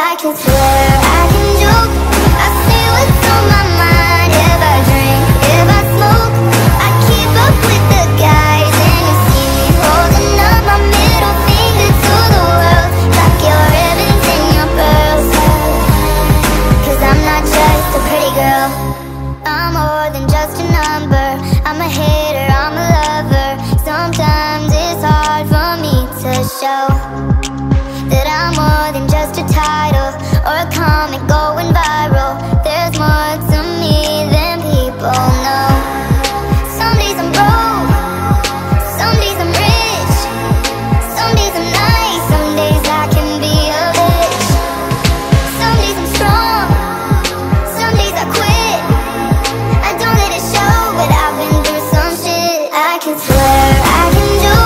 I can swear, I can joke. I what's on my mind. If I drink, if I smoke I keep up with the guys. And you see me holding up my middle finger to the world. Like your ribbons and your pearls. Cause I'm not just a pretty girl. I'm more than just a number. I'm a hater, I'm a lover. Sometimes it's hard for me to show or a comment going viral. There's more to me than people know. Some days I'm broke, some days I'm rich Some days I'm nice, some days I can be a bitch. Some days I'm strong, some days I quit. I don't let it show, but I've been through some shit. I can swear I can do